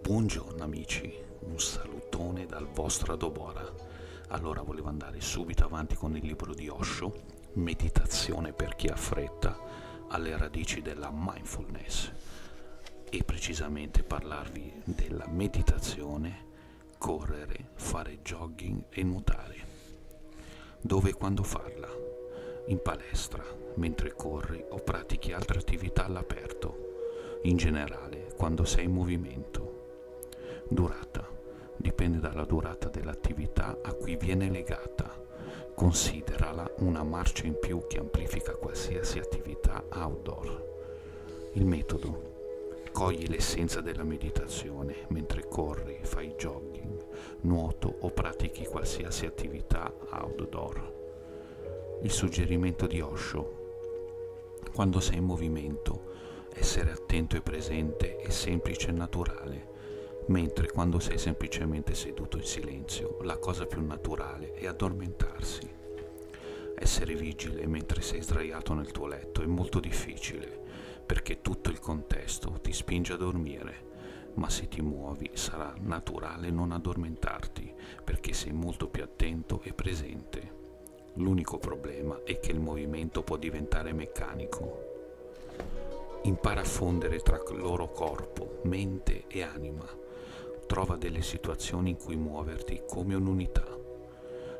Buongiorno amici, un salutone dal vostro Adobora. Allora volevo andare subito avanti con il libro di Osho, Meditazione per chi ha fretta, alle radici della mindfulness e precisamente parlarvi della meditazione, correre, fare jogging e nuotare. Dove e quando farla? In palestra, mentre corri o pratichi altre attività all'aperto, in generale quando sei in movimento Durata. Dipende dalla durata dell'attività a cui viene legata. Considerala una marcia in più che amplifica qualsiasi attività outdoor. Il metodo. Cogli l'essenza della meditazione mentre corri, fai jogging, nuoto o pratichi qualsiasi attività outdoor. Il suggerimento di Osho. Quando sei in movimento, essere attento e presente è semplice e naturale mentre quando sei semplicemente seduto in silenzio, la cosa più naturale è addormentarsi. Essere vigile mentre sei sdraiato nel tuo letto è molto difficile, perché tutto il contesto ti spinge a dormire, ma se ti muovi sarà naturale non addormentarti, perché sei molto più attento e presente. L'unico problema è che il movimento può diventare meccanico. Impara a fondere tra loro corpo, mente e anima trova delle situazioni in cui muoverti come un'unità.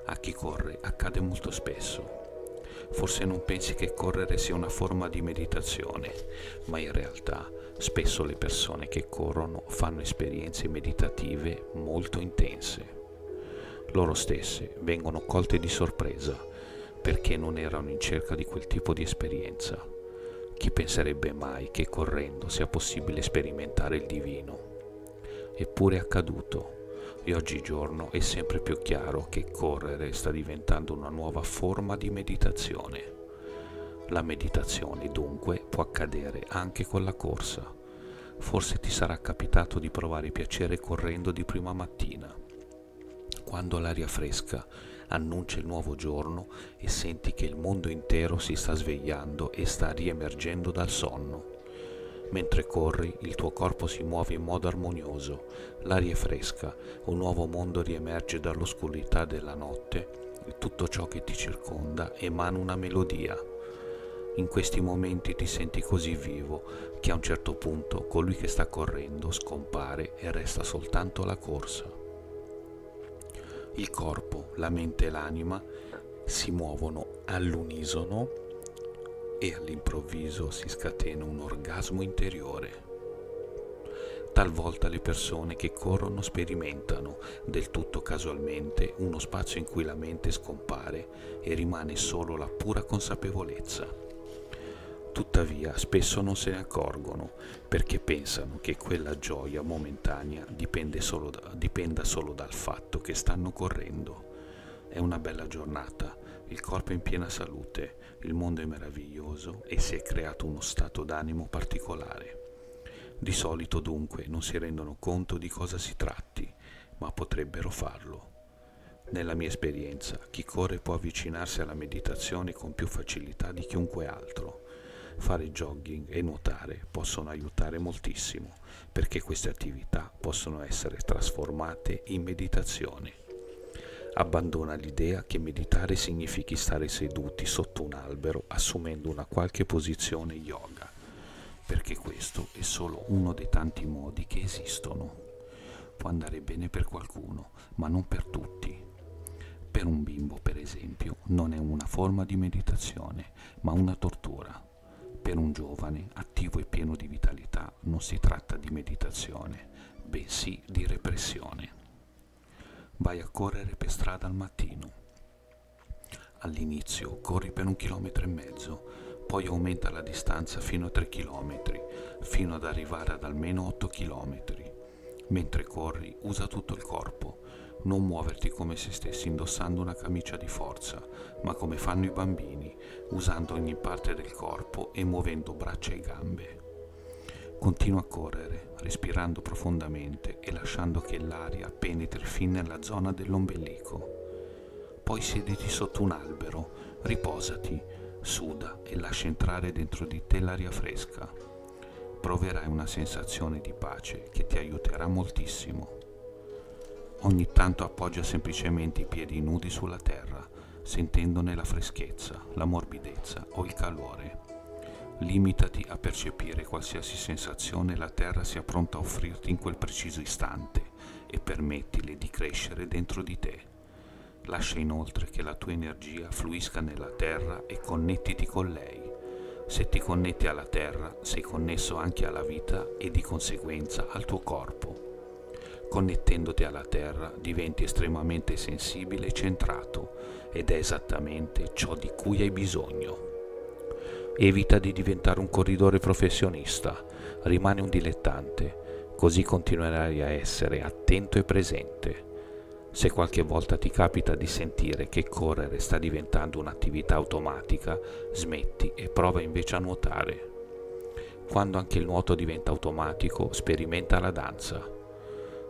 A chi corre accade molto spesso. Forse non pensi che correre sia una forma di meditazione, ma in realtà spesso le persone che corrono fanno esperienze meditative molto intense. Loro stesse vengono colte di sorpresa perché non erano in cerca di quel tipo di esperienza. Chi penserebbe mai che correndo sia possibile sperimentare il divino? eppure è accaduto e oggigiorno è sempre più chiaro che correre sta diventando una nuova forma di meditazione. La meditazione dunque può accadere anche con la corsa. Forse ti sarà capitato di provare piacere correndo di prima mattina, quando l'aria fresca annuncia il nuovo giorno e senti che il mondo intero si sta svegliando e sta riemergendo dal sonno. Mentre corri, il tuo corpo si muove in modo armonioso, l'aria è fresca, un nuovo mondo riemerge dall'oscurità della notte e tutto ciò che ti circonda emana una melodia. In questi momenti ti senti così vivo che a un certo punto colui che sta correndo scompare e resta soltanto la corsa. Il corpo, la mente e l'anima si muovono all'unisono e all'improvviso si scatena un orgasmo interiore. Talvolta le persone che corrono sperimentano, del tutto casualmente, uno spazio in cui la mente scompare e rimane solo la pura consapevolezza. Tuttavia spesso non se ne accorgono perché pensano che quella gioia momentanea solo da, dipenda solo dal fatto che stanno correndo. È una bella giornata, il corpo è in piena salute, il mondo è meraviglioso e si è creato uno stato d'animo particolare. Di solito dunque non si rendono conto di cosa si tratti, ma potrebbero farlo. Nella mia esperienza, chi corre può avvicinarsi alla meditazione con più facilità di chiunque altro. Fare jogging e nuotare possono aiutare moltissimo, perché queste attività possono essere trasformate in meditazione. Abbandona l'idea che meditare significhi stare seduti sotto un albero assumendo una qualche posizione yoga, perché questo è solo uno dei tanti modi che esistono. Può andare bene per qualcuno, ma non per tutti. Per un bimbo, per esempio, non è una forma di meditazione, ma una tortura. Per un giovane attivo e pieno di vitalità non si tratta di meditazione, bensì di repressione. Vai a correre per strada al mattino. All'inizio corri per un chilometro e mezzo, poi aumenta la distanza fino a 3 chilometri, fino ad arrivare ad almeno 8 chilometri. Mentre corri usa tutto il corpo, non muoverti come se stessi indossando una camicia di forza, ma come fanno i bambini, usando ogni parte del corpo e muovendo braccia e gambe. Continua a correre, respirando profondamente e lasciando che l'aria penetri fin nella zona dell'ombelico. Poi siediti sotto un albero, riposati, suda e lascia entrare dentro di te l'aria fresca. proverai una sensazione di pace che ti aiuterà moltissimo. Ogni tanto appoggia semplicemente i piedi nudi sulla terra, sentendone la freschezza, la morbidezza o il calore. Limitati a percepire qualsiasi sensazione la terra sia pronta a offrirti in quel preciso istante e permettile di crescere dentro di te. Lascia inoltre che la tua energia fluisca nella terra e connettiti con lei. Se ti connetti alla terra, sei connesso anche alla vita e di conseguenza al tuo corpo. Connettendoti alla terra diventi estremamente sensibile e centrato ed è esattamente ciò di cui hai bisogno. Evita di diventare un corridore professionista, rimani un dilettante, così continuerai a essere attento e presente. Se qualche volta ti capita di sentire che correre sta diventando un'attività automatica, smetti e prova invece a nuotare. Quando anche il nuoto diventa automatico, sperimenta la danza.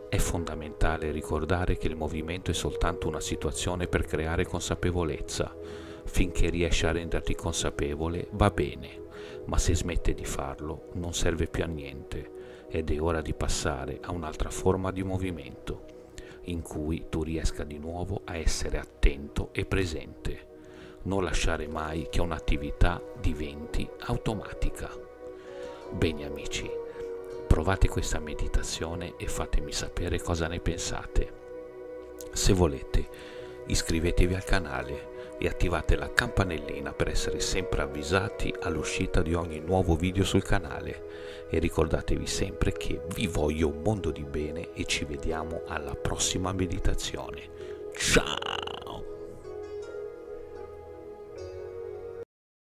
È fondamentale ricordare che il movimento è soltanto una situazione per creare consapevolezza Finché riesci a renderti consapevole va bene, ma se smette di farlo non serve più a niente ed è ora di passare a un'altra forma di movimento, in cui tu riesca di nuovo a essere attento e presente. Non lasciare mai che un'attività diventi automatica. Bene amici, provate questa meditazione e fatemi sapere cosa ne pensate. Se volete, iscrivetevi al canale e attivate la campanellina per essere sempre avvisati all'uscita di ogni nuovo video sul canale e ricordatevi sempre che vi voglio un mondo di bene e ci vediamo alla prossima meditazione. Ciao!